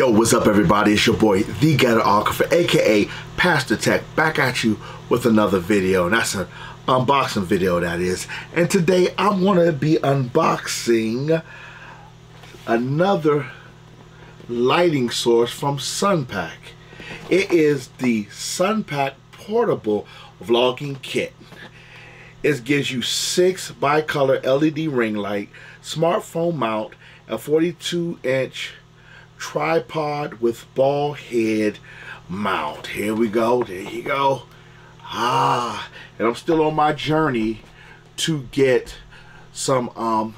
Yo, what's up everybody? It's your boy, The Ghetographer, aka Pastor Tech, back at you with another video. And that's an unboxing video, that is. And today I'm going to be unboxing another lighting source from Sunpak. It is the Sunpak Portable Vlogging Kit. It gives you six bicolor LED ring light, smartphone mount, a 42 inch tripod with ball head mount. Here we go. There you go. Ah, and I'm still on my journey to get some um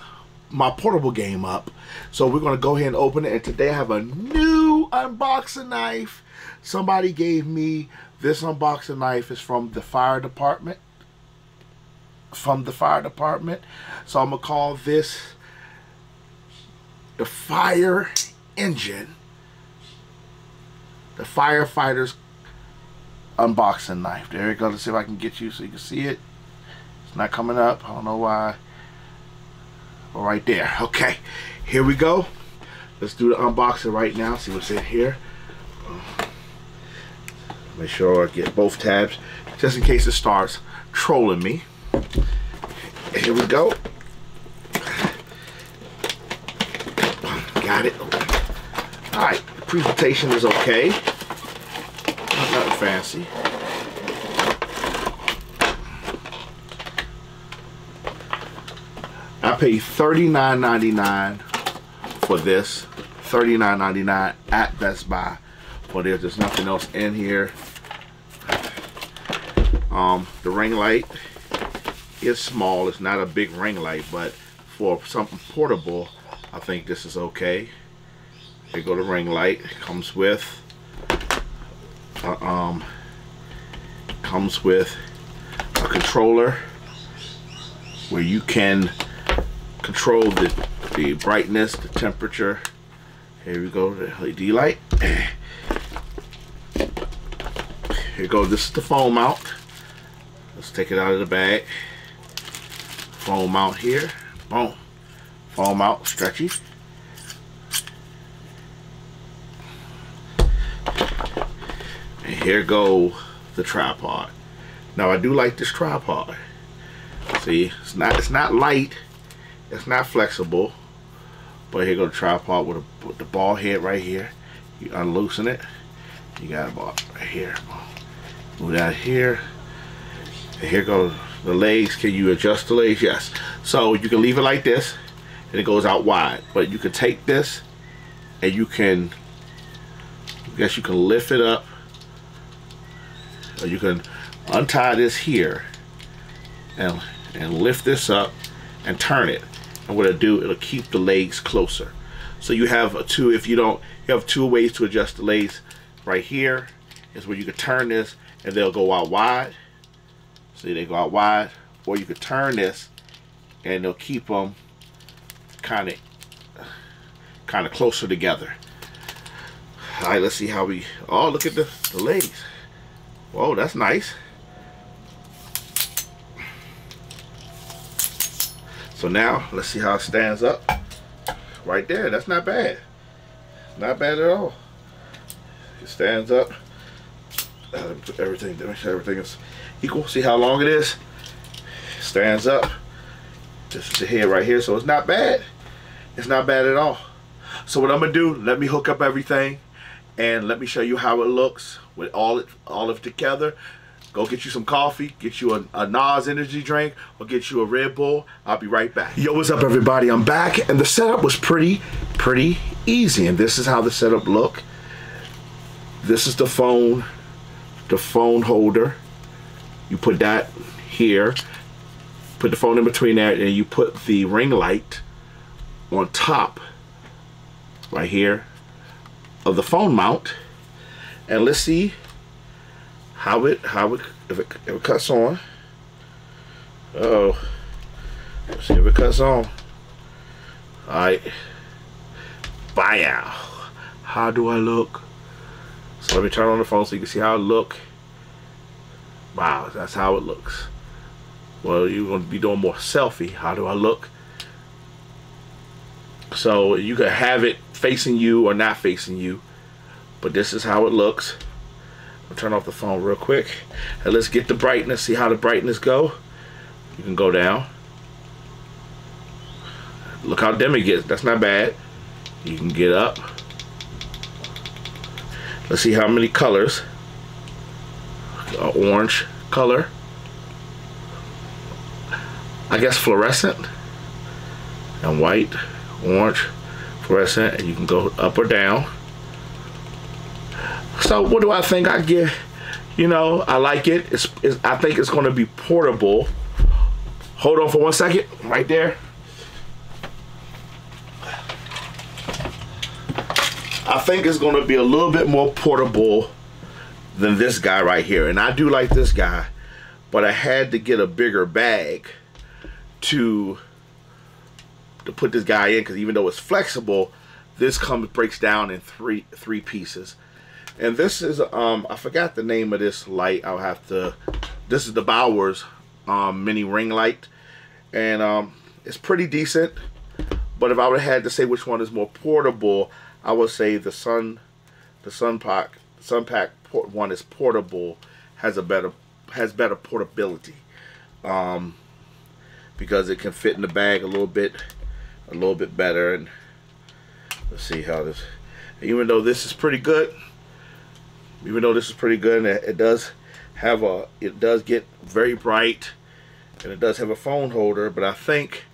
my portable game up. So we're gonna go ahead and open it. And today I have a new unboxing knife. Somebody gave me this unboxing knife. is from the fire department. From the fire department. So I'm gonna call this the fire engine, the firefighter's unboxing knife. There you go. Let's see if I can get you so you can see it. It's not coming up. I don't know why. But right there. Okay. Here we go. Let's do the unboxing right now. See what's in here. Make sure I get both tabs just in case it starts trolling me. Here we go. Got it. Alright, presentation is okay. Not nothing fancy. I paid $39.99 for this. $39.99 at Best Buy. For this, there's nothing else in here. Um, the ring light is small. It's not a big ring light, but for something portable, I think this is okay. Here go to ring light. Comes with uh, um comes with a controller where you can control the the brightness, the temperature. Here we go, the LED light. Here go, this is the foam mount. Let's take it out of the bag. Foam mount here. Boom. Foam mount, stretchy. Here go the tripod. Now I do like this tripod. See, it's not it's not light, it's not flexible, but here go the tripod with, a, with the ball head right here. You unloosen it, you got a ball right here. Move that here. And here go the legs. Can you adjust the legs? Yes. So you can leave it like this, and it goes out wide. But you can take this, and you can, I guess you can lift it up so you can untie this here and, and lift this up and turn it. And what it'll do, it'll keep the legs closer. So you have two, if you don't, you have two ways to adjust the legs. Right here is where you can turn this and they'll go out wide. See, they go out wide. Or you could turn this and they'll keep them kind of kind of closer together. All right, let's see how we, oh, look at the, the legs. Whoa, that's nice. So now, let's see how it stands up. Right there, that's not bad. Not bad at all. It stands up. Everything, make sure everything is equal. See how long it is? Stands up. This is the head right here, so it's not bad. It's not bad at all. So what I'm gonna do, let me hook up everything and let me show you how it looks with all it all of it together. Go get you some coffee get you a, a NOS energy drink or get you a Red Bull. I'll be right back. Yo what's up everybody? I'm back and the setup was pretty pretty easy. And this is how the setup look. This is the phone the phone holder. You put that here. Put the phone in between that and you put the ring light on top right here of the phone mount and let's see how it how it if it, if it cuts on. Uh oh let's see if it cuts on. All right. Out how do I look? So let me turn on the phone so you can see how it look. Wow that's how it looks. Well you're to be doing more selfie. How do I look? So you can have it facing you or not facing you. But this is how it looks. I'll turn off the phone real quick. And let's get the brightness, see how the brightness go. You can go down. Look how dim it gets. That's not bad. You can get up. Let's see how many colors. Orange color. I guess fluorescent. And white, orange, fluorescent. And you can go up or down. So what do I think I get? You know, I like it. It's, it's I think it's going to be portable. Hold on for one second. Right there. I think it's going to be a little bit more portable than this guy right here. And I do like this guy, but I had to get a bigger bag to to put this guy in because even though it's flexible, this comes breaks down in three three pieces. And this is um I forgot the name of this light. I'll have to this is the Bowers um mini ring light. And um it's pretty decent. But if I would have had to say which one is more portable, I would say the Sun, the Sunpak, Sun Pack one is portable, has a better has better portability, um, because it can fit in the bag a little bit, a little bit better. And let's see how this. Even though this is pretty good, even though this is pretty good, it, it does have a, it does get very bright, and it does have a phone holder. But I think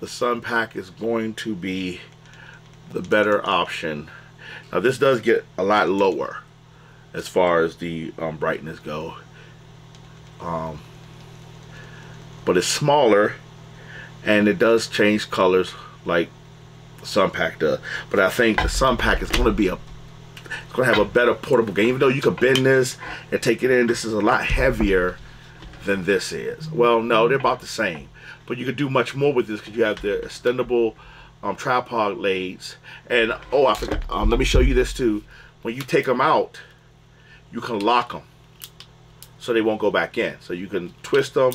the Sunpak is going to be the better option. Now this does get a lot lower as far as the um, brightness go. Um, but it's smaller and it does change colors like Sunpak does. But I think the Sunpak is going to be a it's going to have a better portable game. Even though you can bend this and take it in, this is a lot heavier than this is. Well, no, they're about the same. But you could do much more with this because you have the extendable um, tripod legs. And, oh, I forgot. Um, let me show you this too. When you take them out, you can lock them so they won't go back in. So you can twist them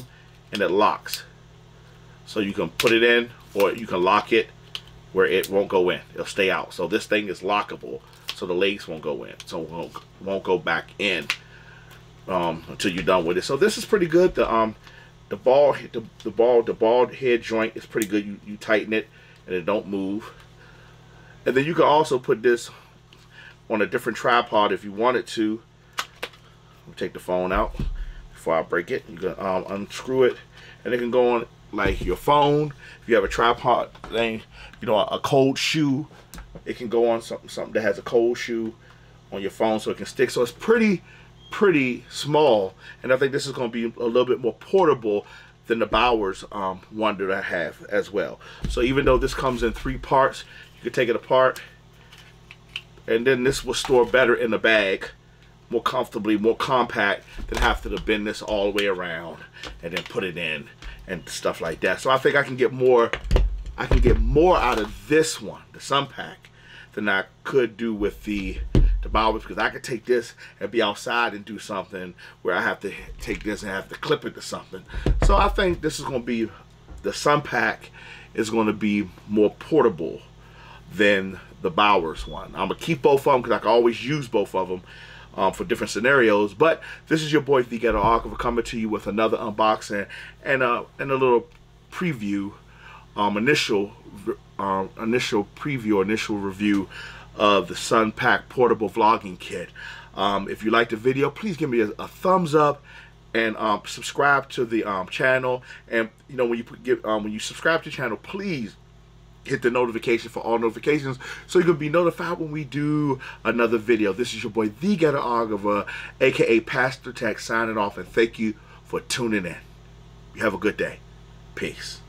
and it locks. So you can put it in or you can lock it where it won't go in. It'll stay out. So this thing is lockable so the legs won't go in. So won't, won't go back in um, until you're done with it. So this is pretty good. The um the ball the, the ball the ball head joint is pretty good. You you tighten it and it don't move. And then you can also put this on a different tripod if you wanted to. take the phone out before I break it. You can um, unscrew it and it can go on like your phone. If you have a tripod thing, you know, a, cold shoe, it can go on something, something that has a cold shoe on your phone so it can stick. So it's pretty, pretty small. And I think this is going to be a little bit more portable than the Bowers um, one that I have as well. So even though this comes in three parts, you can take it apart and then this will store better in the bag more comfortably, more compact than have to bend this all the way around and then put it in and stuff like that. So I think I can get more, I can get more out of this one, the Sunpak, than I could do with the the Bowers because I could take this and be outside and do something where I have to take this and have to clip it to something. So I think this is going to be, the Sunpak is going to be more portable than the Bowers one. I'm going to keep both of them because I can always use both of them um, for different scenarios. But this is your boy The Ghetographer coming to you with another unboxing and, uh, and a little preview, um, initial, um, initial preview, initial review of the Sunpak portable vlogging kit. Um, if you like the video, please give me a, a thumbs up and um, subscribe to the um, channel. And you know when you give, um, when you subscribe to the channel, please hit the notification for all notifications so you can be notified when we do another video. This is your boy, The Ghetographer, aka Pastor Tech, signing off, and thank you for tuning in. You have a good day. Peace.